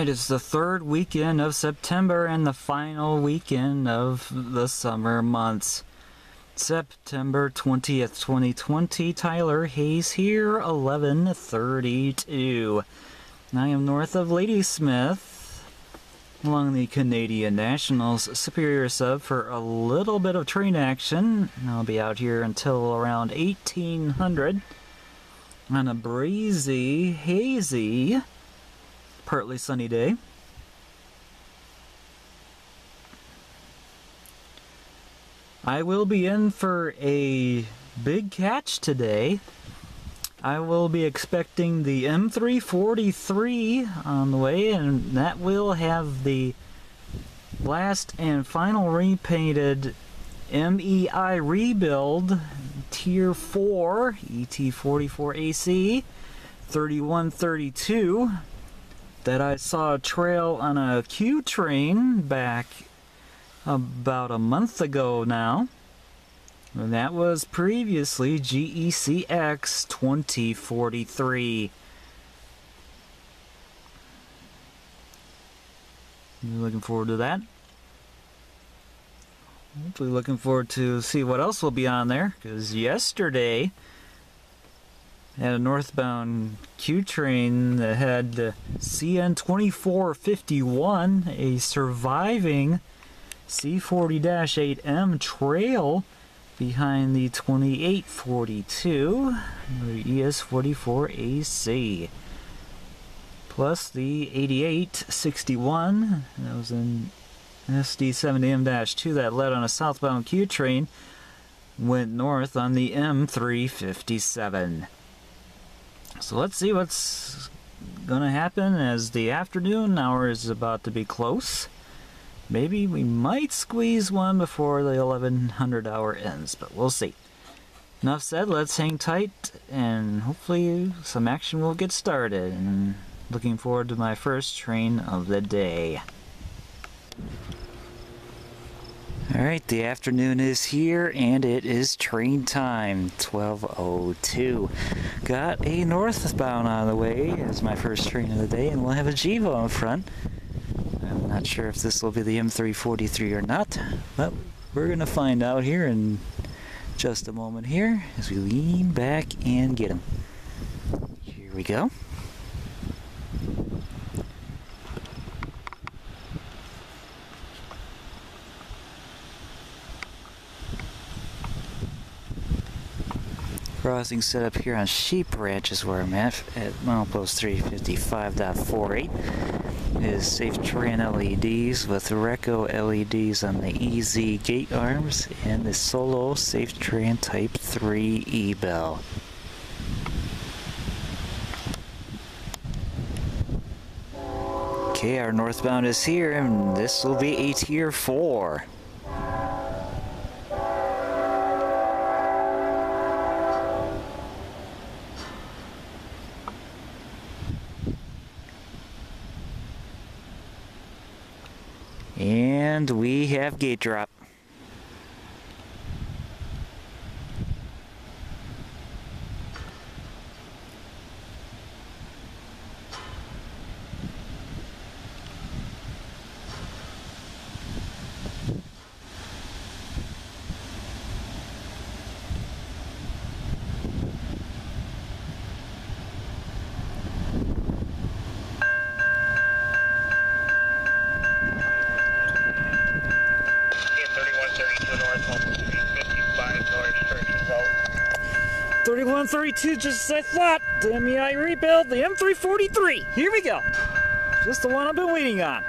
right, it's the third weekend of September and the final weekend of the summer months. September 20th, 2020. Tyler Hays here, 1132. I am north of Ladysmith along the Canadian Nationals Superior Sub for a little bit of train action. I'll be out here until around 1800 on a breezy, hazy, partly sunny day. I will be in for a big catch today. I will be expecting the M343 on the way, and that will have the last and final repainted MEI rebuild Tier 4 ET44AC 3132 that I saw a trail on a Q train back about a month ago now. And that was previously GECX 2043. looking forward to that. Hopefully looking forward to see what else will be on there, because yesterday had a northbound Q train that had the CN2451, a surviving C40-8M trail behind the 2842 ES44AC. Plus the 8861, that was an SD70M-2 that led on a southbound Q train, went north on the M357. So let's see what's going to happen as the afternoon hour is about to be close. Maybe we might squeeze one before the 1100 hour ends, but we'll see. Enough said, let's hang tight and hopefully some action will get started. And looking forward to my first train of the day. Alright, the afternoon is here and it is train time 1202. Got a northbound on the way as my first train of the day, and we'll have a Gevo in front. I'm not sure if this will be the M343 or not, but we're going to find out here in just a moment here as we lean back and get him. Here we go. Crossing set up here on Sheep Ranch is where I'm at, at milepost 355.48 is Safetran LEDs with Reco LEDs on the EZ gate arms and the Solo Safetran Type 3 E-Bell. Okay, our northbound is here and this will be a tier 4. And we have gate drop. Thirty-one thirty-two, just as I thought. The MEI rebuild, the M343. Here we go. Just the one I've been waiting on.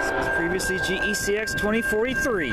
This was previously GECX 2043.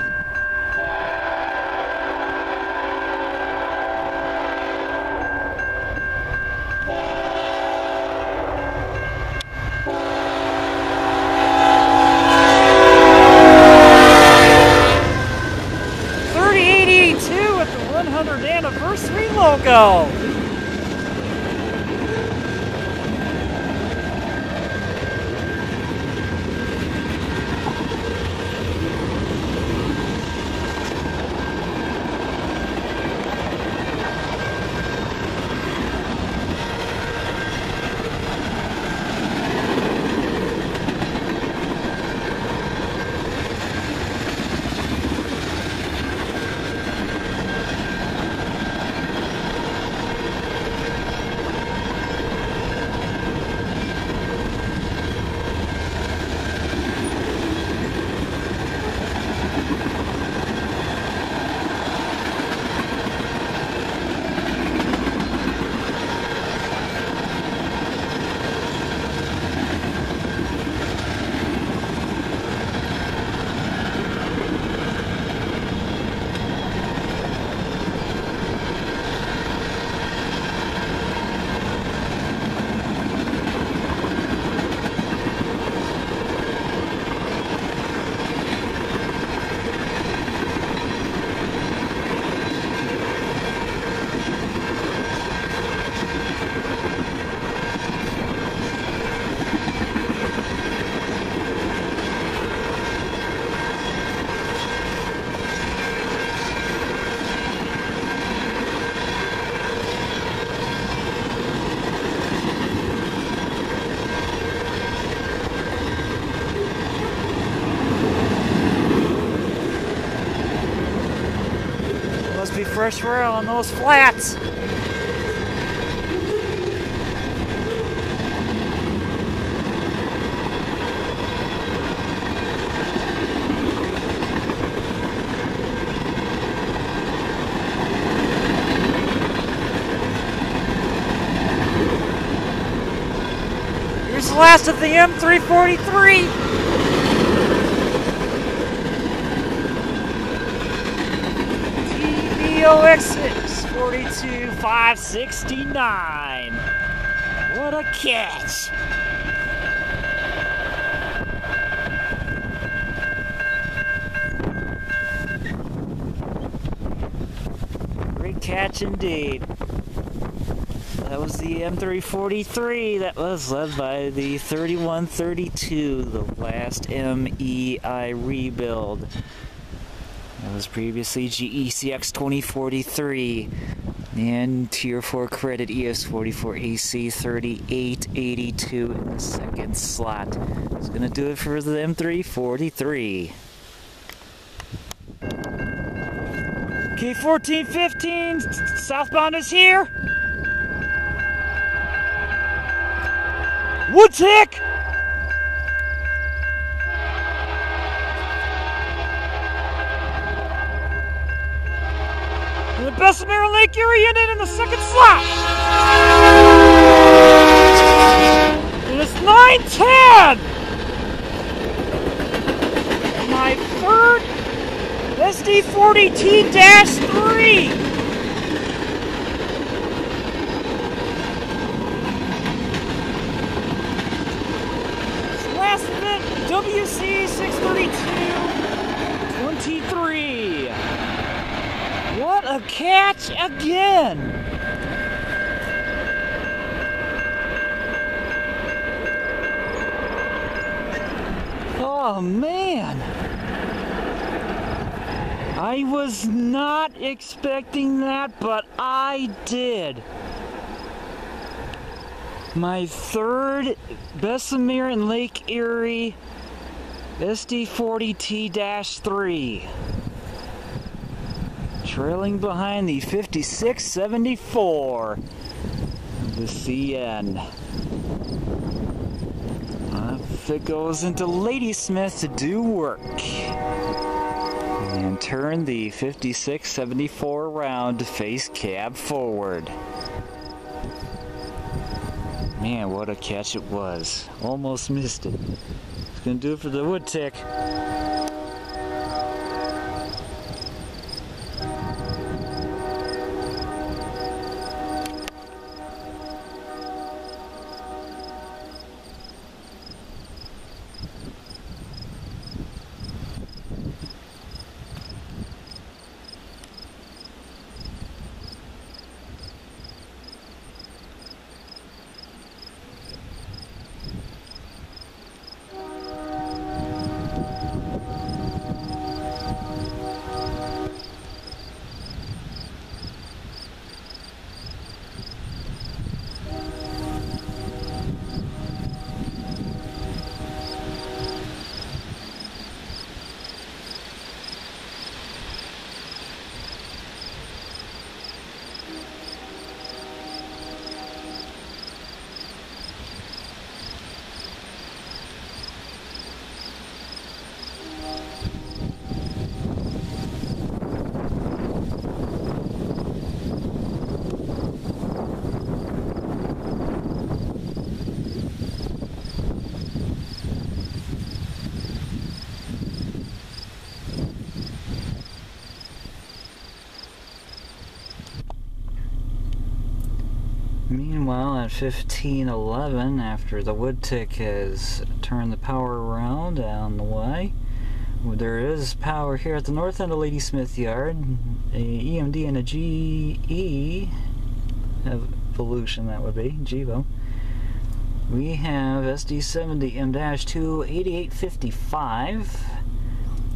Air on those flats. Here's the last of the M343. TBOX6 42569. What a catch! Great catch indeed. That was the M343 that was led by the 3132, the last MEI rebuild. That was previously GECX 2043 and Tier 4 credit ES44AC 3882 in the second slot. It's gonna do it for the M343. K1415, southbound is here. Woodtick! The Bessemer Lake Erie in the second slot. And it's 910! My third SD40T-3. Last event, WC 632 23. A catch again! Oh man! I was not expecting that, but I did. My third Bessemer and Lake Erie SD40T-3 trailing behind the 5674 the CN. Off it goes into Ladysmith to do work. And turn the 5674 around to face cab forward. Man, what a catch it was. Almost missed it. It's gonna do it for the wood tick. Meanwhile, at 1511, after the wood tick has turned the power around on the way, there is power here at the north end of Ladysmith Yard, a EMD and a GE evolution that would be, GEVO. We have SD70 M-2 8855,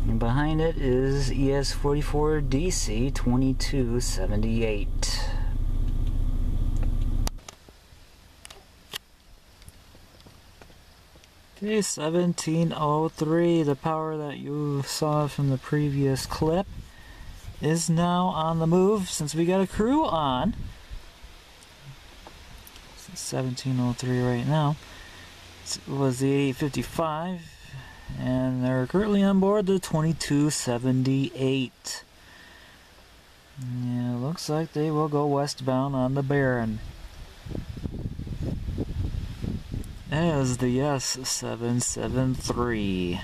and behind it is ES44 DC 2278. Okay, 1703, the power that you saw from the previous clip. is now on the move since we got a crew on. It's 1703 right now. It was the 855, and they're currently on board the 2278. Yeah, looks like they will go westbound on the Barron. As the S773.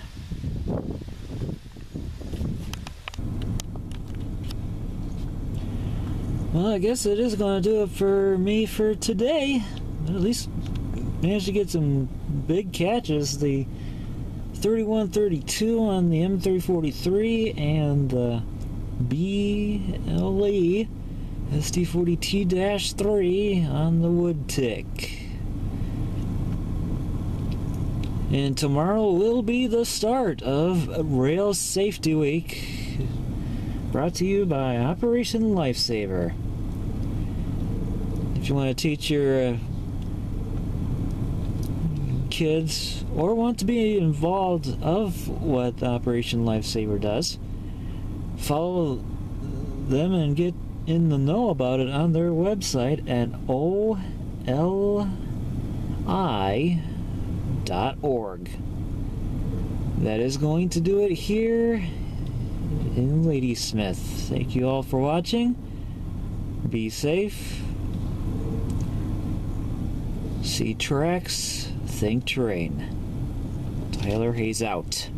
Well, I guess it is going to do it for me for today. At least managed to get some big catches. The 3132 on the M343 and the BLE SD40T-3 on the wood tick. And tomorrow will be the start of Rail Safety Week, brought to you by Operation Lifesaver. If you want to teach your uh, kids or want to be involved of what Operation Lifesaver does, follow them and get in the know about it on their website at oli.org. That is going to do it here in Ladysmith. Thank you all for watching. Be safe. See tracks, think terrain. Tyler Hays out.